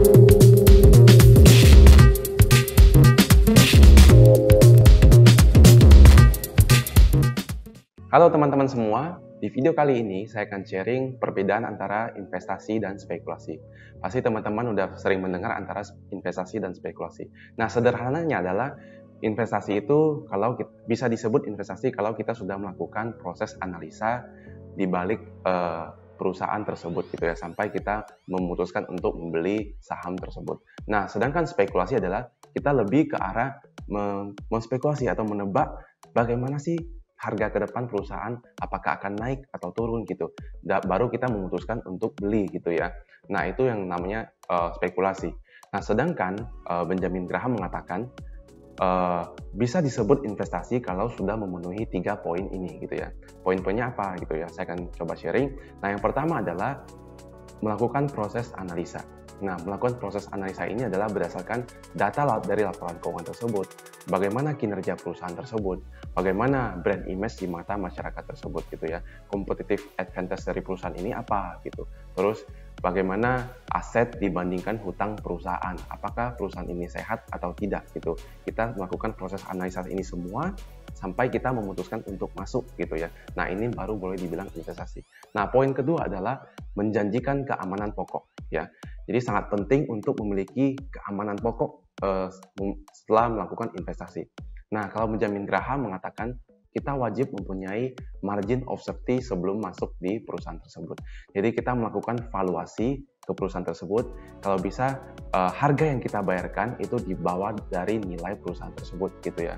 Halo teman-teman semua, di video kali ini saya akan sharing perbedaan antara investasi dan spekulasi. Pasti teman-teman udah sering mendengar antara investasi dan spekulasi. Nah, sederhananya adalah investasi itu kalau kita, bisa disebut investasi kalau kita sudah melakukan proses analisa di balik uh, perusahaan tersebut gitu ya sampai kita memutuskan untuk membeli saham tersebut. Nah, sedangkan spekulasi adalah kita lebih ke arah menspekulasi atau menebak bagaimana sih harga ke depan perusahaan apakah akan naik atau turun gitu. Baru kita memutuskan untuk beli gitu ya. Nah, itu yang namanya uh, spekulasi. Nah, sedangkan uh, Benjamin Graham mengatakan uh, bisa disebut investasi kalau sudah memenuhi tiga poin ini gitu ya. Poin-poinnya apa gitu ya? Saya akan coba sharing. Nah, yang pertama adalah melakukan proses analisa. Nah, melakukan proses analisa ini adalah berdasarkan data dari laporan keuangan tersebut, bagaimana kinerja perusahaan tersebut, bagaimana brand image di mata masyarakat tersebut gitu ya, competitive advantage dari perusahaan ini apa gitu. Terus bagaimana aset dibandingkan hutang perusahaan, apakah perusahaan ini sehat atau tidak gitu. Kita melakukan proses analisa ini semua sampai kita memutuskan untuk masuk gitu ya. Nah, ini baru boleh dibilang investasi. Nah, poin kedua adalah menjanjikan keamanan pokok ya. Jadi sangat penting untuk memiliki keamanan pokok uh, setelah melakukan investasi. Nah, kalau Benjamin Graham mengatakan kita wajib mempunyai margin of safety sebelum masuk di perusahaan tersebut. Jadi kita melakukan valuasi ke perusahaan tersebut. Kalau bisa uh, harga yang kita bayarkan itu dibawa dari nilai perusahaan tersebut gitu ya.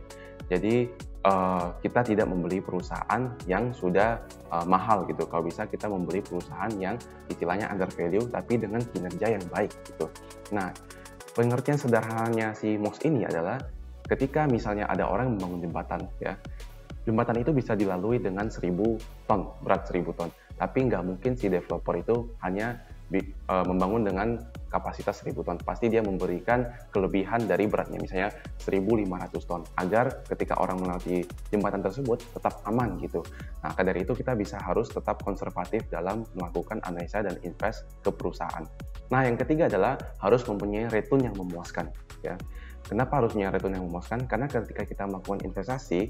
Jadi uh, kita tidak membeli perusahaan yang sudah uh, mahal gitu. Kalau bisa kita membeli perusahaan yang istilahnya under value tapi dengan kinerja yang baik gitu. Nah, pengertian sederhananya si MOX ini adalah ketika misalnya ada orang membangun jembatan ya. Jembatan itu bisa dilalui dengan 1000 ton, berat 1000 ton. Tapi nggak mungkin si developer itu hanya uh, membangun dengan kapasitas 1000 ton. Pasti dia memberikan kelebihan dari beratnya, misalnya 1500 ton, agar ketika orang melewati jembatan tersebut tetap aman gitu. Nah, dari itu kita bisa harus tetap konservatif dalam melakukan analisa dan invest ke perusahaan. Nah, yang ketiga adalah harus mempunyai return yang memuaskan. Ya, kenapa harus punya return yang memuaskan? Karena ketika kita melakukan investasi,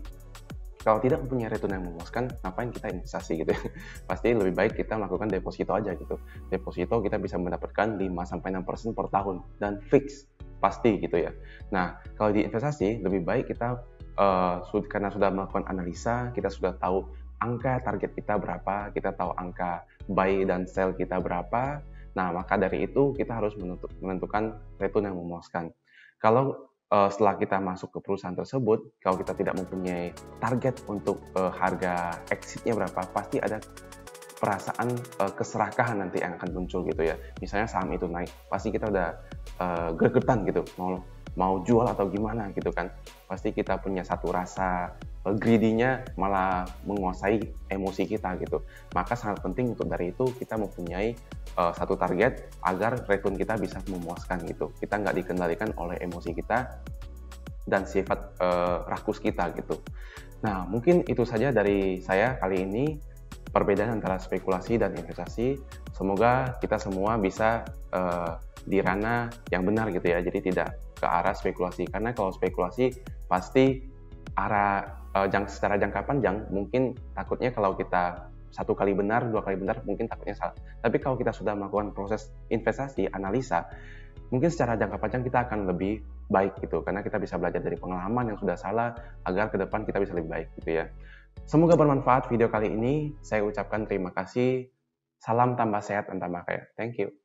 kalau tidak mempunyai return yang memuaskan, ngapain kita investasi gitu ya? Pasti lebih baik kita melakukan deposito aja gitu. Deposito kita bisa mendapatkan 5-6% per tahun dan fix pasti gitu ya. Nah, kalau di investasi lebih baik kita uh, karena sudah melakukan analisa, kita sudah tahu angka target kita berapa, kita tahu angka buy dan sell kita berapa. Nah, maka dari itu kita harus menentukan return yang memuaskan. Kalau uh, setelah kita masuk ke perusahaan tersebut, kalau kita tidak mempunyai target untuk uh, harga exitnya berapa, pasti ada perasaan uh, keserakahan nanti yang akan muncul gitu ya. Misalnya saham itu naik, pasti kita udah uh, gregetan gitu, mau mau jual atau gimana gitu kan. Pasti kita punya satu rasa uh, greedy-nya malah menguasai emosi kita gitu. Maka sangat penting untuk dari itu kita mempunyai uh, satu target agar return kita bisa memuaskan gitu. Kita nggak dikendalikan oleh emosi kita dan sifat uh, rakus kita gitu. Nah, mungkin itu saja dari saya kali ini perbedaan antara spekulasi dan investasi. Semoga kita semua bisa uh, di ranah yang benar gitu ya. Jadi tidak ke arah spekulasi karena kalau spekulasi pasti arah uh, jang, secara jangka panjang mungkin takutnya kalau kita satu kali benar, dua kali benar, mungkin takutnya salah. Tapi kalau kita sudah melakukan proses investasi, analisa, mungkin secara jangka panjang kita akan lebih baik gitu, karena kita bisa belajar dari pengalaman yang sudah salah, agar ke depan kita bisa lebih baik gitu ya. Semoga bermanfaat video kali ini. Saya ucapkan terima kasih. Salam tambah sehat dan tambah kaya. Thank you.